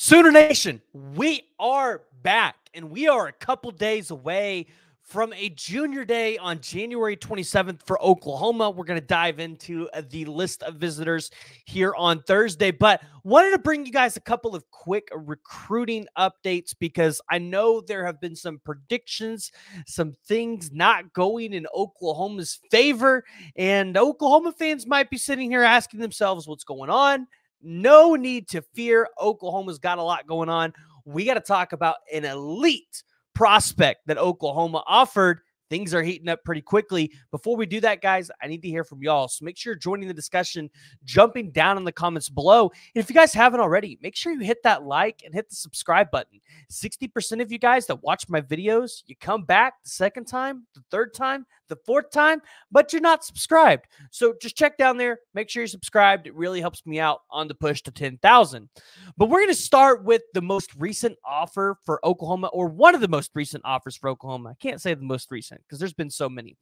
Sooner Nation, we are back and we are a couple days away from a junior day on January 27th for Oklahoma. We're going to dive into uh, the list of visitors here on Thursday, but wanted to bring you guys a couple of quick recruiting updates because I know there have been some predictions, some things not going in Oklahoma's favor, and Oklahoma fans might be sitting here asking themselves what's going on. No need to fear. Oklahoma's got a lot going on. We got to talk about an elite prospect that Oklahoma offered things are heating up pretty quickly. Before we do that, guys, I need to hear from y'all. So make sure you're joining the discussion, jumping down in the comments below. And if you guys haven't already, make sure you hit that like and hit the subscribe button. 60% of you guys that watch my videos, you come back the second time, the third time, the fourth time, but you're not subscribed. So just check down there, make sure you're subscribed. It really helps me out on the push to 10,000. But we're going to start with the most recent offer for Oklahoma, or one of the most recent offers for Oklahoma. I can't say the most recent because there's been so many.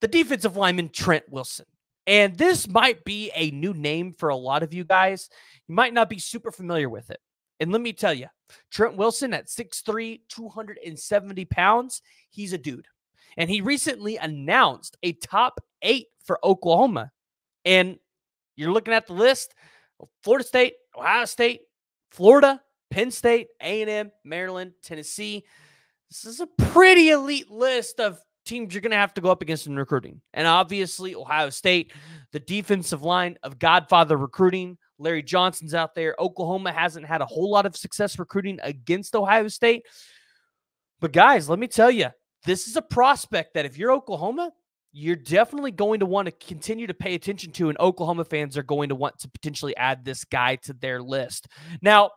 The defensive lineman, Trent Wilson. And this might be a new name for a lot of you guys. You might not be super familiar with it. And let me tell you, Trent Wilson at 6'3, 270 pounds, he's a dude. And he recently announced a top eight for Oklahoma. And you're looking at the list Florida State, Ohio State, Florida, Penn State, A&M, Maryland, Tennessee. This is a pretty elite list of teams you're going to have to go up against in recruiting. And obviously, Ohio State, the defensive line of Godfather recruiting. Larry Johnson's out there. Oklahoma hasn't had a whole lot of success recruiting against Ohio State. But guys, let me tell you, this is a prospect that if you're Oklahoma, you're definitely going to want to continue to pay attention to, and Oklahoma fans are going to want to potentially add this guy to their list. Now,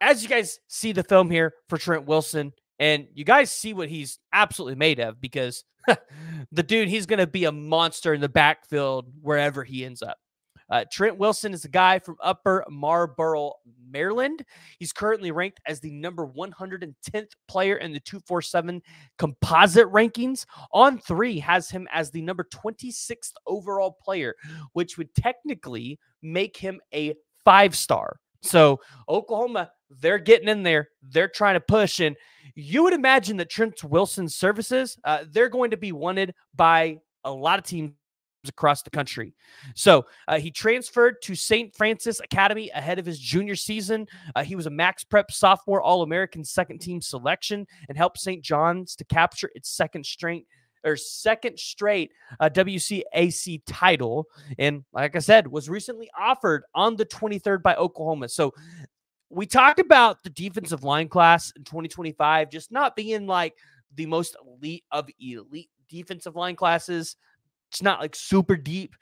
as you guys see the film here for Trent Wilson, and you guys see what he's absolutely made of because the dude, he's going to be a monster in the backfield wherever he ends up. Uh, Trent Wilson is a guy from Upper Marlboro, Maryland. He's currently ranked as the number 110th player in the 247 composite rankings. On3 has him as the number 26th overall player, which would technically make him a five star. So, Oklahoma, they're getting in there. They're trying to push. And you would imagine that Trent Wilson's services, uh, they're going to be wanted by a lot of teams across the country. So uh, he transferred to St. Frances Academy ahead of his junior season. Uh, he was a max prep sophomore All American second team selection and helped St. John's to capture its second straight or second straight uh, WCAC title. And like I said, was recently offered on the 23rd by Oklahoma. So we talked about the defensive line class in 2025 just not being like the most elite of elite defensive line classes. It's not like super deep.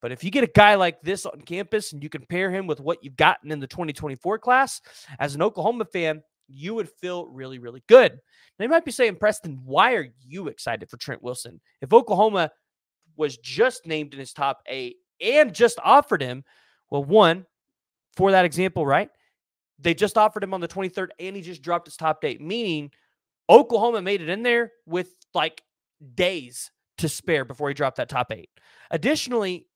But if you get a guy like this on campus and you compare him with what you've gotten in the 2024 class, as an Oklahoma fan, you would feel really, really good. You might be saying, Preston, why are you excited for Trent Wilson? If Oklahoma was just named in his top eight and just offered him, well, one, for that example, right? They just offered him on the 23rd and he just dropped his top eight, meaning Oklahoma made it in there with like days to spare before he dropped that top eight. Additionally,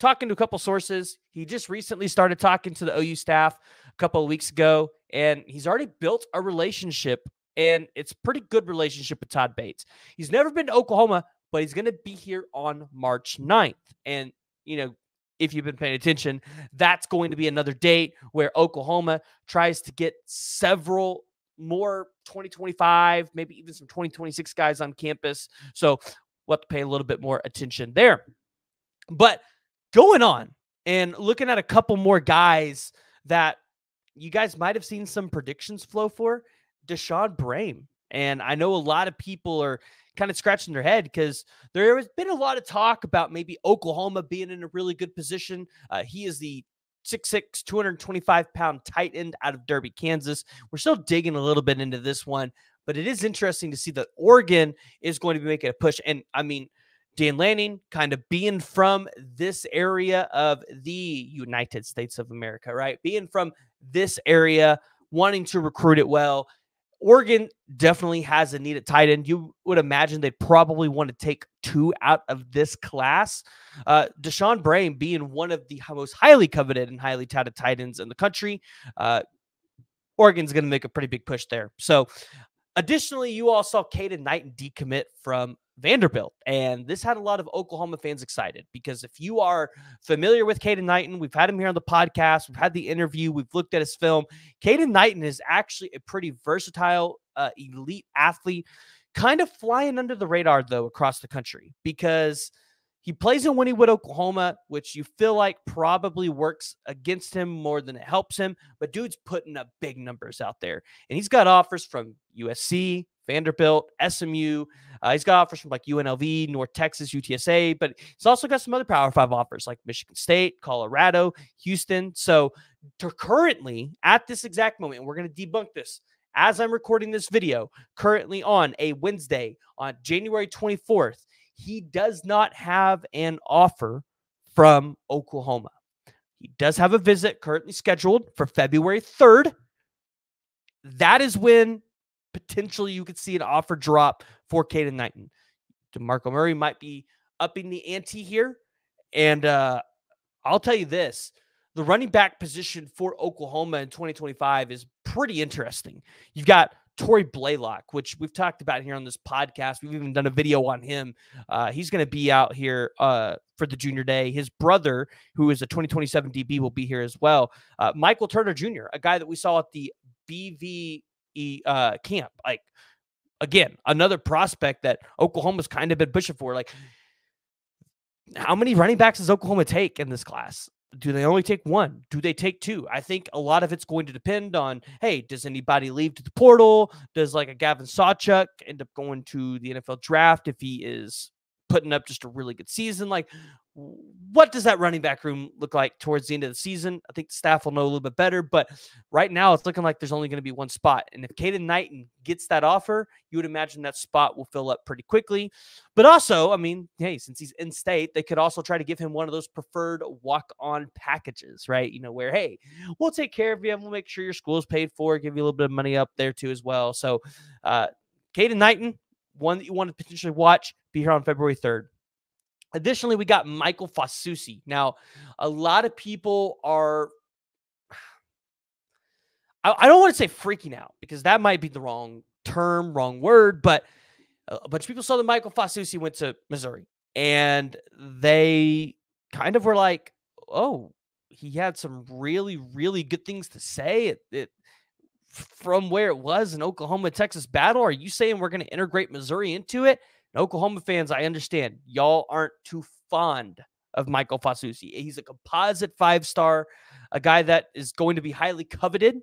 talking to a couple sources, he just recently started talking to the OU staff a couple of weeks ago, and he's already built a relationship, and it's pretty good relationship with Todd Bates. He's never been to Oklahoma, but he's going to be here on March 9th. And, you know, if you've been paying attention, that's going to be another date where Oklahoma tries to get several more 2025, maybe even some 2026 guys on campus. So we'll have to pay a little bit more attention there. But going on and looking at a couple more guys that you guys might have seen some predictions flow for, Deshaun Brame. And I know a lot of people are kind of scratching their head because there has been a lot of talk about maybe Oklahoma being in a really good position. Uh, he is the 6'6, 225 pound tight end out of Derby, Kansas. We're still digging a little bit into this one, but it is interesting to see that Oregon is going to be making a push. And I mean, Dan Lanning kind of being from this area of the United States of America, right? Being from this area, wanting to recruit it well. Oregon definitely has a need at tight end. You would imagine they'd probably want to take two out of this class. Uh, Deshaun Brame being one of the most highly coveted and highly touted tight ends in the country. Uh, Oregon's going to make a pretty big push there. So, additionally, you all saw Caden Knighton decommit from Vanderbilt. And this had a lot of Oklahoma fans excited because if you are familiar with Caden Knighton, we've had him here on the podcast, we've had the interview, we've looked at his film. Caden Knighton is actually a pretty versatile, uh, elite athlete, kind of flying under the radar, though, across the country because – he plays in Wynnewood, Oklahoma, which you feel like probably works against him more than it helps him. But dude's putting up big numbers out there. And he's got offers from USC, Vanderbilt, SMU. Uh, he's got offers from like UNLV, North Texas, UTSA, but he's also got some other Power Five offers like Michigan State, Colorado, Houston. So currently, at this exact moment, we're going to debunk this as I'm recording this video, currently on a Wednesday on January 24th he does not have an offer from Oklahoma. He does have a visit currently scheduled for February 3rd. That is when potentially you could see an offer drop for Caden Knighton. DeMarco Murray might be upping the ante here. And uh, I'll tell you this the running back position for Oklahoma in 2025 is pretty interesting. You've got Tory Blaylock, which we've talked about here on this podcast. We've even done a video on him. Uh, he's going to be out here uh, for the junior day. His brother, who is a 2027 DB, will be here as well. Uh, Michael Turner Jr., a guy that we saw at the BVE uh, camp. Like, again, another prospect that Oklahoma's kind of been pushing for. Like, how many running backs does Oklahoma take in this class? do they only take one? Do they take two? I think a lot of it's going to depend on hey, does anybody leave to the portal? Does like a Gavin Sawchuk end up going to the NFL draft if he is putting up just a really good season? Like, what does that running back room look like towards the end of the season? I think the staff will know a little bit better, but right now it's looking like there's only going to be one spot. And if Caden Knighton gets that offer, you would imagine that spot will fill up pretty quickly. But also, I mean, hey, since he's in state, they could also try to give him one of those preferred walk on packages, right? You know, where, hey, we'll take care of you and we'll make sure your school is paid for, give you a little bit of money up there too as well. So, uh, Caden Knighton, one that you want to potentially watch, be here on February 3rd. Additionally, we got Michael Fasusi. Now, a lot of people are, I, I don't want to say freaking out because that might be the wrong term, wrong word, but a bunch of people saw that Michael Fasusi went to Missouri and they kind of were like, oh, he had some really, really good things to say. It, it from where it was in Oklahoma Texas battle. Are you saying we're going to integrate Missouri into it? And Oklahoma fans, I understand y'all aren't too fond of Michael Fasusi. He's a composite five star, a guy that is going to be highly coveted,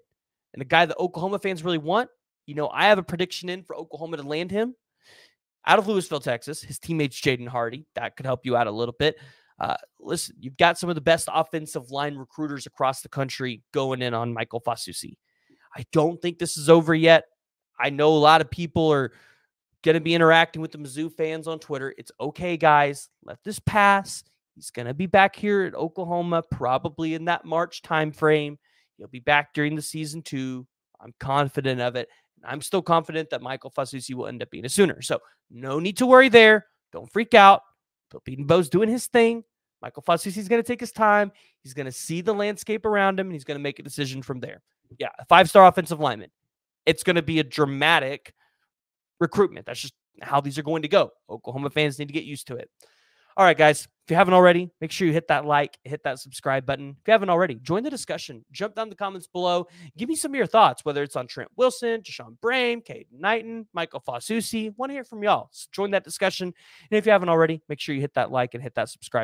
and a guy that Oklahoma fans really want. You know, I have a prediction in for Oklahoma to land him out of Lewisville, Texas. His teammate's Jaden Hardy. That could help you out a little bit. Uh, listen, you've got some of the best offensive line recruiters across the country going in on Michael Fasusi. I don't think this is over yet. I know a lot of people are going to be interacting with the Mizzou fans on Twitter. It's okay, guys. Let this pass. He's going to be back here at Oklahoma, probably in that March timeframe. He'll be back during the season two. I'm confident of it. I'm still confident that Michael Fasusi will end up being a Sooner. So no need to worry there. Don't freak out. Bill Bedenbaugh's doing his thing. Michael Fasusi's going to take his time. He's going to see the landscape around him, and he's going to make a decision from there. Yeah, five-star offensive lineman. It's going to be a dramatic recruitment. That's just how these are going to go. Oklahoma fans need to get used to it. All right, guys, if you haven't already, make sure you hit that like, hit that subscribe button. If you haven't already, join the discussion. Jump down the comments below. Give me some of your thoughts, whether it's on Trent Wilson, Deshaun Brame, Caden Knighton, Michael Fasusi. Want to hear from y'all. So join that discussion. And if you haven't already, make sure you hit that like and hit that subscribe.